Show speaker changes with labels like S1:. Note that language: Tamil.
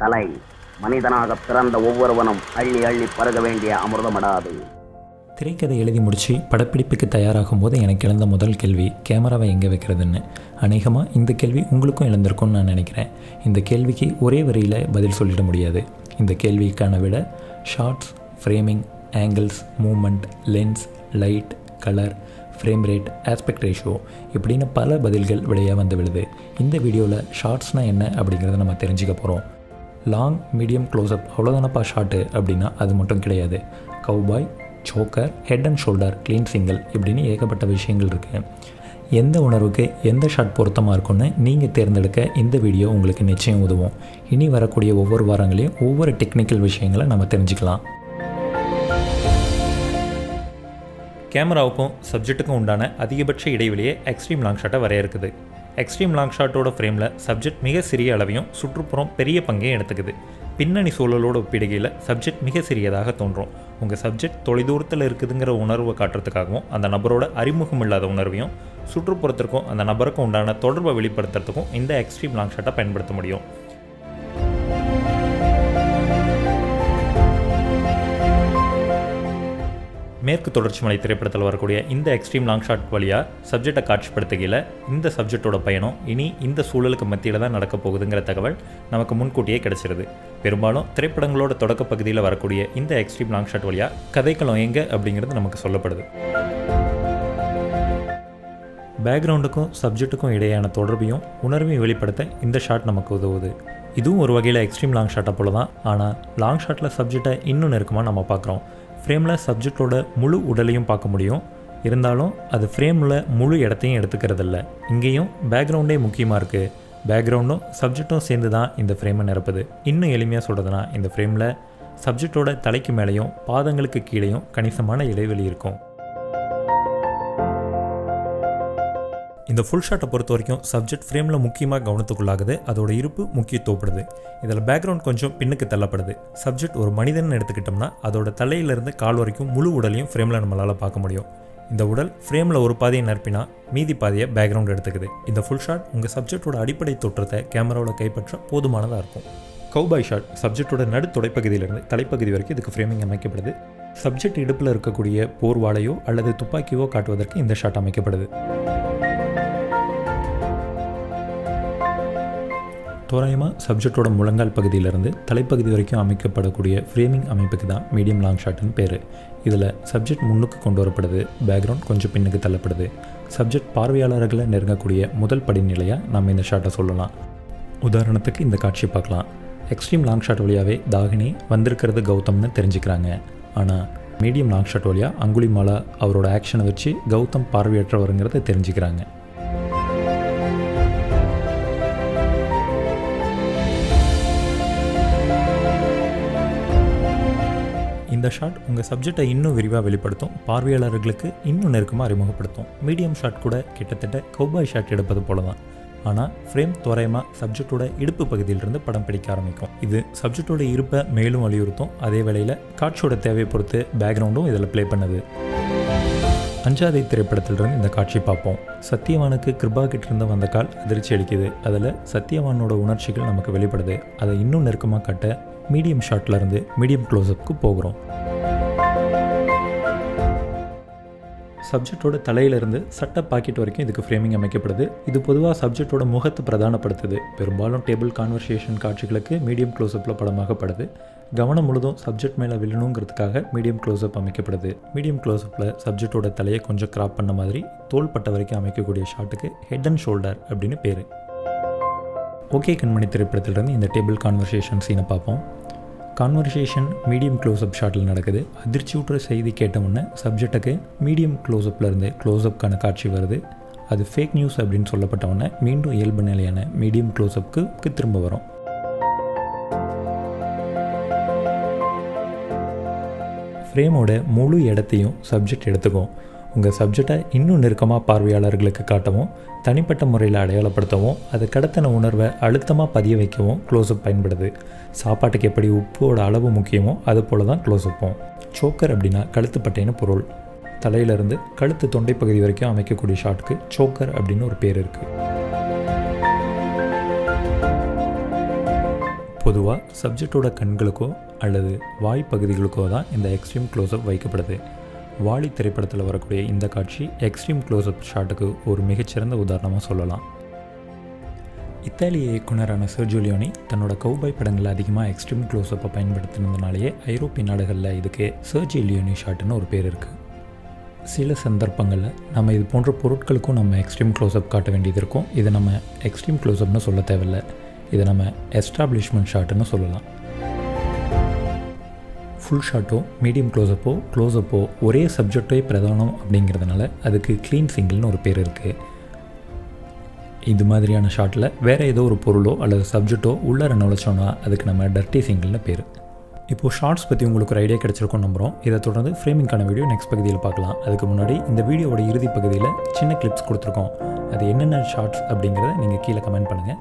S1: கலை. மனிதனாக பிறந்த ஒவ்வொருவனும் அள்ளி அள்ளி பருக வேண்டிய அமிர்தமடாது.
S2: திரைக்கதை எழுதி முடித்து படப்பிடிப்புக்கு தயாராகும் போது எனக்கு எழுந்த முதல் கேள்வி கேமராவை எங்கே வைக்கிறதுன்னு? அநேகமாக இந்த கேள்வி உங்களுக்கும் எழுந்திருக்கும்னு நான் நினைக்கிறேன். இந்த கேள்விக்கு ஒரே வரியில் பதில் சொல்லிட முடியாது. இந்த கேள்விக்கான விட shots framing angles movement lens light colour frame rate aspect ratio இப்படின்னு பல பதில்கள் விடையாக வந்து விழுது. இந்த வீடியோவில் ஷார்ட்ஸ்னால் என்ன அப்படிங்கிறத நம்ம தெரிஞ்சுக்க போகிறோம் லாங் மீடியம் க்ளோஸ்அப் அவ்வளோதானப்பா ஷாட்டு அப்படின்னா அது மட்டும் கிடையாது. Cowboy choker head and shoulder clean single இப்படின்னு ஏகப்பட்ட விஷயங்கள் இருக்குது எந்த உணர்வுக்கு எந்த ஷாட் பொருத்தமாக இருக்கும்னு நீங்கள் தேர்ந்தெடுக்க இந்த வீடியோ உங்களுக்கு நிச்சயம் உதவும். இனி வரக்கூடிய ஒவ்வொரு வாரங்களையும் ஒவ்வொரு டெக்னிக்கல் விஷயங்களை நம்ம தெரிஞ்சுக்கலாம். கேமராவுக்கும் சப்ஜெக்ட்டுக்கும் உண்டான அதிகபட்ச இடைவெளியை எக்ஸ்ட்ரீம் லாங் ஷாட்டை வரையறுக்குது. எக்ஸ்ட்ரீம் லாங் ஷாட்டோட ஃப்ரேமில் சப்ஜெக்ட் மிக சிறிய அளவையும் சுற்றுப்புறம் பெரிய பங்கையும் எடுத்துக்குது. பின்னணி சூழலோட ஒப்பிடுகையில் சப்ஜெக்ட் மிக சிறியதாக தோன்றும். உங்கள் சப்ஜெக்ட் தொலைதூரத்தில் இருக்குதுங்கிற உணர்வை காட்டுறதுக்காகவும் அந்த நபரோட அறிமுகம் இல்லாத உணர்வையும் சுற்றுப்புறத்திற்கும் அந்த நபருக்கும் உண்டான தொடர்பை வெளிப்படுத்துறதுக்கும் இந்த எக்ஸ்ட்ரீம் லாங் ஷாட்டை பயன்படுத்த முடியும். மேற்கு தொடர்ச்சி மலை திரைப்படத்தில் வரக்கூடிய இந்த எக்ஸ்ட்ரீம் லாங் ஷாட் வழியாக சப்ஜெக்டை காட்சிப்படுத்துகையில் இந்த சப்ஜெக்டோட பயணம் இனி இந்த சூழலுக்கு மத்தியில் தான் நடக்க போகுதுங்கிற தகவல் நமக்கு முன்கூட்டியே கிடைச்சிருது. பெரும்பாலும் திரைப்படங்களோட தொடக்க பகுதியில் வரக்கூடிய இந்த எக்ஸ்ட்ரீம் லாங் ஷாட் வழியாக கதைக்களம் எங்கே அப்படிங்கிறது நமக்கு சொல்லப்படுது. பேக்ரவுண்டுக்கும் சப்ஜெக்ட்டுக்கும் இடையேயான தொடர்பையும் உணர்வையும் வெளிப்படுத்த இந்த ஷாட் நமக்கு உதவுது. இதுவும் ஒரு வகையில் எக்ஸ்ட்ரீம் லாங் ஷாட்டை போல தான் ஆனால் லாங் ஷாட்டில் சப்ஜெக்டை இன்னும் நெருக்கமாக நம்ம பார்க்குறோம் ஃப்ரேமில் சப்ஜெக்டோட முழு உடலையும் பார்க்க முடியும். இருந்தாலும் அது ஃப்ரேமில் முழு இடத்தையும் எடுத்துக்கிறதில்ல. இங்கேயும் பேக்ரவுண்டே முக்கியமாக இருக்குது பேக்ரவுண்டும் சப்ஜெக்டும் சேர்ந்து தான் இந்த ஃப்ரேமை நிரப்புது. இன்னும் எளிமையாக சொல்கிறதுனா இந்த ஃப்ரேமில் சப்ஜெக்டோட தலைக்கு மேலேயும் பாதங்களுக்கு கீழேயும் கணிசமான இடைவெளி இருக்கும். இந்த ஃபுல் ஷாட்டை பொறுத்த வரைக்கும் சப்ஜெக்ட் ஃப்ரேமில் முக்கியமாக கவனத்துக்குள்ளாகுது. அதோட இருப்பு முக்கியத்துவப்படுது. இதில் பேக்ரவுண்ட் கொஞ்சம் பின்னுக்கு தள்ளப்படுது. சப்ஜெக்ட் ஒரு மனிதன் எடுத்துக்கிட்டோம்னா அதோட தலையிலிருந்து கால் வரைக்கும் முழு உடலையும் ஃப்ரேமில் நம்மளால் பார்க்க முடியும். இந்த உடல் ஃப்ரேமில் ஒரு பாதையை நிரப்பினா மீதி பாதையை பேக்ரவுண்ட் எடுத்துக்குது. இந்த ஃபுல் ஷாட் உங்கள் சப்ஜெக்டோட அடிப்படை தோற்றத்தை கேமராவில் கைப்பற்ற போதுமானதாக இருக்கும். கௌபாய் ஷாட் சப்ஜெக்டோட நடுத்டைப்பகுதியிலிருந்து தலைப்பகுதி வரைக்கும் இதுக்கு ஃப்ரேமிங் அமைக்கப்படுது. சப்ஜெக்ட் இடுப்பில் இருக்கக்கூடிய போர்வாளையோ அல்லது துப்பாக்கியோ காட்டுவதற்கு இந்த ஷாட் அமைக்கப்படுது. தோராயமாக சப்ஜெக்டோட முழங்கால் பகுதியிலிருந்து தலைப்பகுதி வரைக்கும் அமைக்கப்படக்கூடிய ஃப்ரேமிங் அமைப்புக்கு தான் மீடியம் லாங் ஷாட்னு பேர். இதில் சப்ஜெக்ட் முன்னுக்கு கொண்டு வரப்படுது பேக்ரவுண்ட் கொஞ்சம் பின்னுக்கு தள்ளப்படுது. சப்ஜெக்ட் பார்வையாளர்களை நெருங்கக்கூடிய முதல் படிநிலையாக நம்ம இந்த ஷாட்டை சொல்லலாம். உதாரணத்துக்கு இந்த காட்சி பார்க்கலாம். எக்ஸ்ட்ரீம் லாங் ஷாட் வழியாகவே தாகினி வந்திருக்கிறது கௌதம்னு தெரிஞ்சுக்கிறாங்க. ஆனால் மீடியம் லாங் ஷாட் வழியாக அங்குலிமாலா அவரோட ஆக்ஷனை வச்சு கௌதம் பார்வையற்றவருங்கிறத தெரிஞ்சுக்கிறாங்க. இந்த ஷாட் உங்கள் சப்ஜெக்டை இன்னும் விரிவாக வெளிப்படுத்தும். பார்வையாளர்களுக்கு இன்னும் நெருக்கமாக அறிமுகப்படுத்தும். மீடியம் ஷாட் கூட கிட்டத்தட்ட கௌபாய் ஷாட் எடுப்பது போல தான் ஆனால் ஃப்ரேம் தோராயமாக சப்ஜெக்டோட இடுப்பு பகுதியிலிருந்து படம் பிடிக்க ஆரம்பிக்கும். இது சப்ஜெக்டோட இருப்பை மேலும் வலியுறுத்தும். அதே வேளையில் காட்சியோட தேவையை பொறுத்து பேக்ரவுண்டும் இதில் ப்ளே பண்ணுது. அஞ்சாதை திரைப்படத்திலிருந்து இந்த காட்சி பார்ப்போம். சத்தியவானுக்கு கிருபா கிட்டிருந்து வந்த கால் அதிர்ச்சி அளிக்குது. அதில் சத்தியவானோட உணர்ச்சிகள் நமக்கு வெளிப்படுது. அதை இன்னும் நெருக்கமாக காட்ட மீடியம் ஷாட்லேருந்து மீடியம் க்ளோஸ்அப்க்கு போகிறோம். சப்ஜெக்டோட தலையிலிருந்து சட்ட பாக்கெட் வரைக்கும் இதுக்கு ஃப்ரேமிங் அமைக்கப்படுது. இது பொதுவாக சப்ஜெக்டோட முகத்தை பிரதானப்படுத்துது. பெரும்பாலும் டேபிள் கான்வர்சேஷன் காட்சிகளுக்கு மீடியம் க்ளோஸ்அப்பில் படமாகப்படுது. கவனம் முழுதும் சப்ஜெக்ட் மேலே விழணுங்கிறதுக்காக மீடியம் க்ளோஸ்அப் அமைக்கப்படுது. மீடியம் க்ளோஸ்அப்பில் சப்ஜெக்டோட தலையை கொஞ்சம் கிராப் பண்ண மாதிரி தோள்பட்ட வரைக்கும் அமைக்கக்கூடிய ஷாட்டுக்கு ஹெட் அண்ட் ஷோல்டர் அப்படின்னு பேர். ஓகே கண்மணி திரைப்படத்திலிருந்து இந்த டேபிள் கான்வர்சேஷன் சீனை பார்ப்போம். கான்வர்சேஷன் மீடியம் க்ளோஸ்அப் ஷாட்டில் நடக்குது. அதிர்ச்சியூட்டுற செய்தி கேட்ட உடனே சப்ஜெக்ட்டுக்கு மீடியம் க்ளோஸ்அப்பில் இருந்து க்ளோஸ்அப்கான காட்சி வருது. அது ஃபேக் நியூஸ் அப்படின்னு சொல்லப்பட்டவுடனே மீண்டும் இயல்பு நிலையான மீடியம் க்ளோஸ்அப்புக்கு திரும்ப வரும். ஃப்ரேமோட முழு இடத்தையும் சப்ஜெக்ட் எடுத்துக்கும். உங்கள் சப்ஜெக்டை இன்னும் நெருக்கமாக பார்வையாளர்களுக்கு காட்டவும் தனிப்பட்ட முறையில் அடையாளப்படுத்தவும் அது கடத்தின உணர்வை அழுத்தமாக பதிய வைக்கவும் க்ளோஸ்அப் பயன்படுது. சாப்பாட்டுக்கு எப்படி உப்போட அளவு முக்கியமோ அது போல தான் க்ளோஸ்அப்பும் சோக்கர் அப்படின்னா கழுத்துப்பட்டைன்னு பொருள். தலையிலிருந்து கழுத்து தொண்டை பகுதி வரைக்கும் அமைக்கக்கூடிய ஷாட்க்கு சோக்கர் அப்படின்னு ஒரு பேர் இருக்குது பொதுவாக சப்ஜெக்டோட கண்களுக்கோ அல்லது வாய் பகுதிகளுக்கோ தான் இந்த எக்ஸ்ட்ரீம் க்ளோஸ்அப் வைக்கப்படுது. வாலி திரைப்படத்தில் வரக்கூடிய இந்த காட்சி எக்ஸ்ட்ரீம் க்ளோஸ்அப் ஷாட்டுக்கு ஒரு மிகச்சிறந்த உதாரணமாக சொல்லலாம். இத்தாலிய இயக்குனரான சர்ஜூலியோனி தன்னோட கௌபாய் படங்களில் அதிகமாக எக்ஸ்ட்ரீம் க்ளோஸ்அப்பை பயன்படுத்தினதுனாலேயே ஐரோப்பிய நாடுகளில் இதுக்கு சர்ஜிலியோனி ஷாட்டுன்னு ஒரு பேர் இருக்குது சில சந்தர்ப்பங்களில் நம்ம இது போன்ற பொருட்களுக்கும் நம்ம எக்ஸ்ட்ரீம் க்ளோஸ்அப் காட்ட வேண்டியது இருக்கும். இதை நம்ம எக்ஸ்ட்ரீம் க்ளோஸ்அப்னு சொல்ல தேவையில்லை. இதை நம்ம எஸ்டாப்ளிஷ்மெண்ட் ஷாட்டுன்னு சொல்லலாம். ஃபுல் ஷாட்டோ மீடியம் க்ளோஸ்அப்போ க்ளோஸ்அப்போ ஒரே சப்ஜெக்டே பிரதானம் அப்படிங்கிறதுனால அதுக்கு க்ளீன் சிங்கிள்னு ஒரு பேர் இருக்குது இது மாதிரியான ஷாட்டில் வேறு ஏதோ ஒரு பொருளோ அல்லது சப்ஜெக்டோ உள்ளார நுழைச்சோன்னா அதுக்கு நம்ம டர்ட்டி சிங்கிள்னு பேர். இப்போது ஷார்ட்ஸ் பற்றி உங்களுக்கு ஒரு ஐடியா கிடச்சிருக்கும் நம்புகிறோம் இதை தொடர்ந்து ஃப்ரேமிங்கான வீடியோ நெக்ஸ்ட் பகுதியில் பார்க்கலாம். அதுக்கு முன்னாடி இந்த வீடியோவோட இறுதி பகுதியில் சின்ன கிளிப்ஸ் கொடுத்துருக்கோம். அது என்னென்ன ஷார்ட்ஸ் அப்படிங்கிறத நீங்கள் கீழே கமெண்ட் பண்ணுங்கள்